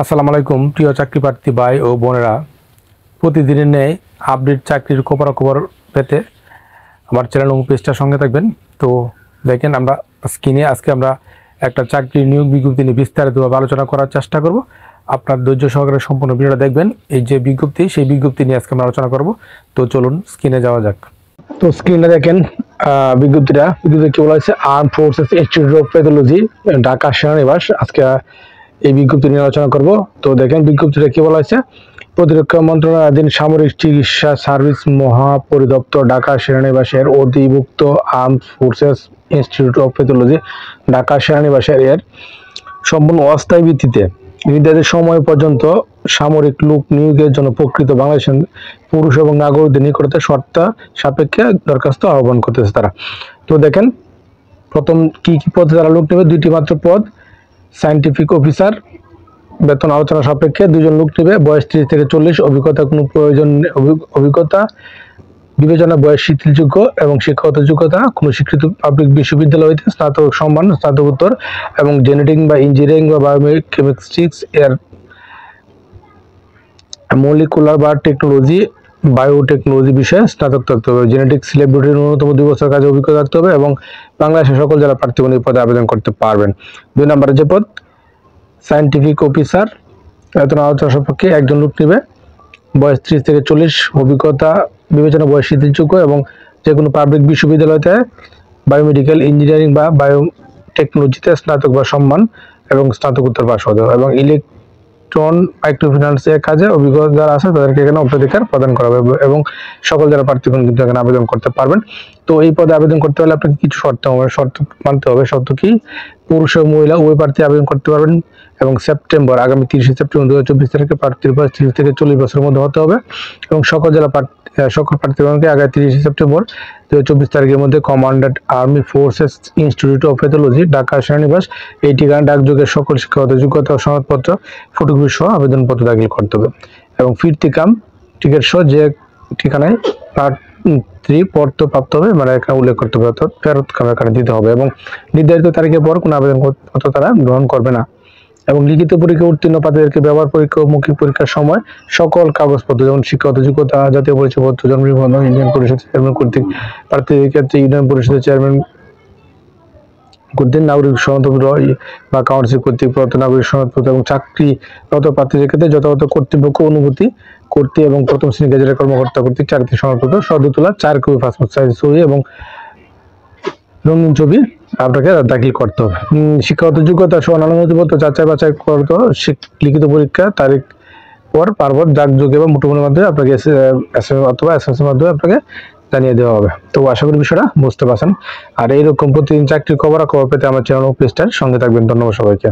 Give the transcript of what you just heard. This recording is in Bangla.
আসসালামু আলাইকুম, প্রিয় চাকরি প্রার্থী ভাই ও বোনেরা। প্রতিদিনের ন্যায় আপডেট চাকরির খবর খবর পেতে আমার চ্যানেল এবং পেজটার সঙ্গে থাকবেন। তো দেখেন আমরা স্ক্রিনে আজকে আমরা একটা চাকরি নিয়োগ বিজ্ঞপ্তি নিয়ে বিস্তারিতভাবে আলোচনা করার চেষ্টা করব। আপনার ধৈর্য সহকারে সম্পূর্ণ ভিডিওটা দেখবেন। এই যে বিজ্ঞপ্তি, সেই বিজ্ঞপ্তি নিয়ে আজকে আমরা আলোচনা করব। তো চলুন স্ক্রিনে যাওয়া যাক। তো স্ক্রিনে দেখেন বিজ্ঞপ্তিটা। বিজ্ঞপ্তি কি বলা হয়েছে? Armed forces institute of pathology Dhaka সেনানিবাস। আজকে এই বিজ্ঞপ্তি নিয়ে আলোচনা করব। তো দেখেন বিজ্ঞপ্তিটা কি বলা হয়েছে? প্রতিরক্ষা মন্ত্রণালয়াধীন সামরিক চিকিৎসা সার্ভিস মহাপরিদপ্তর ঢাকা সেনানিবাসের অধিভুক্ত armed forces institute of pathology Dhaka সেনানিবাসের এর সম্পূর্ণ অস্থায়ী ভিত্তিতে নির্ধারিত সময় পর্যন্ত সামরিক লোক নিয়োগের জন্য প্রকৃত বাংলাদেশের পুরুষ এবং নাগরিকদের নিকটতে শর্ত সাপেক্ষে দরখাস্ত আহ্বান করতেছে তারা। তো দেখেন, প্রথম কি কি পদে তারা লোক নেবে? দুইটি মাত্র পদ। সায়েন্টিফিক অফিসার বেতন আলোচনা সাপেক্ষে দুজন লোক নেবে, বয়স ত্রিশ থেকে চল্লিশ, অভিজ্ঞতা কোনো প্রয়োজন। অভিজ্ঞতা, বিবেচনা বয়স শিথিলযোগ্য এবং শিক্ষাগত যোগ্যতা কোনো স্বীকৃত পাবলিক বিশ্ববিদ্যালয় হইতে স্নাতক সম্মান, স্নাতকোত্তর এবং জেনেটিক বা ইঞ্জিনিয়ারিং বা বায়োকেমিস্ট্রিক্স এর মলিকুলার বা টেকনোলজি বায়োটেকনোলজি বিষয়ে স্নাতক থাকতে হবে। জেনেটিক্স ল্যাবরেটরির ন্যূনতম দুই বছর কাজে অভিজ্ঞতা থাকতে হবে এবং বাংলাদেশের সকল জেলা প্রার্থীগণ এই পদে আবেদন করতে পারবেন। দুই নম্বরে যে পদ সায়েন্টিফিক অফিসার বেতন আলোচনা সম্পর্কে একজন লোক নেবে। বয়স ত্রিশ থেকে চল্লিশ, অভিজ্ঞতা, বিবেচনা বয়স শিথিলযোগ্য এবং যে কোনো পাবলিক বিশ্ববিদ্যালয়তে বায়োমেডিক্যাল ইঞ্জিনিয়ারিং বা বায়োটেকনোলজিতে স্নাতক বা সম্মান এবং স্নাতকোত্তর পাশ হতে হবে এবং ইলেকট্রন মাইক্রোফিন্যান্সের কাজে অভিজ্ঞতা যারা আছে তাদেরকে এখানে অগ্রাধিকার প্রদান করা হবে এবং সকল যারা প্রার্থীগণ কিন্তু এখানে আবেদন করতে পারবেন। তো এই পদে আবেদন করতে হলে আপনাকে কিছু শর্ত শর্ত মানতে হবে। শর্ত কি? পুরুষ ও মহিলা উভয় প্রার্থী আবেদন করতে পারবেন এবং সেপ্টেম্বর, আগামী তিরিশে সেপ্টেম্বর দু হাজার চব্বিশ তারিখে প্রার্থীর বয়স তিরিশ থেকে চল্লিশ বছরের মধ্যে হতে হবে এবং সকল জেলা সকল প্রার্থীগণকে আগামী তিরিশে সেপ্টেম্বর দু হাজার চব্বিশ তারিখের মধ্যে commandant army forces institute of pathology, Dhaka সেনানিবাস, এই ঠিকানা, ডাকযোগের সকল শিক্ষাগত যোগ্যতা ও সনদপত্র ফটোগ্রাফি সহ আবেদনপত্র দাখিল করতে হবে। এবং ফিরতি কাম, টিকিট সহ যে ঠিকানায় প্রার্থী পত্র প্রাপ্ত হবে মানে এখানে উল্লেখ করতে হবে অর্থাৎ ফেরত এখানে দিতে হবে এবং নির্ধারিত তারিখের পর কোনো আবেদনপত্র তারা গ্রহণ করবে না। এবং লিখিত পরীক্ষা উত্তীর্ণ প্রার্থীদেরকে ব্যবহার পরীক্ষা ও মৌখিক পরীক্ষার সময় সকল কাগজপত্র, যেমন শিক্ষাগত যোগ্যতা, জাতীয় পরিচয়পত্র, জন্ম নিবন্ধন, ইউনিয়ন পরিষদ চেয়ারম্যান কর্তৃক প্রার্থীদের ক্ষেত্রে ইউনিয়ন পরিষদের চেয়ারম্যান কর্তৃক নাগরিক সনদপত্র বা কাউন্সিল কর্তৃক প্রদত্ত নাগরিক সনদপত্র এবং চাকরিরত প্রার্থীদের ক্ষেত্রে যথাযথ কর্তৃপক্ষ অনুভূতি কর্তৃ এবং প্রথম শ্রেণি গেজেটের কর্মকর্তা কর্তৃক চাকরি সনদপত্র সদ্য তোলা, চার কপি পাসপোর্ট সাইজ ছবি এবং রঙিন ছবি আপনাকে দাখিল করতে হবে। শিক্ষাগত যোগ্যতা সহ অন্যান্য নথিপত্র যাচাই বাছাই করতে লিখিত পরীক্ষা, তারিখ, পর পার্বত ডাকযোগ এবং মুঠোফোনের মাধ্যমে আপনাকে এস অথবা এস এর মাধ্যমে আপনাকে জানিয়ে দেওয়া হবে। তো আশা করি বিষয়টা বুঝতে পারছেন। আর এইরকম প্রতিদিন চাকরির খবর খবর পেতে আমার চ্যানেল প্লেস্টার সঙ্গে থাকবেন। ধন্যবাদ সবাইকে।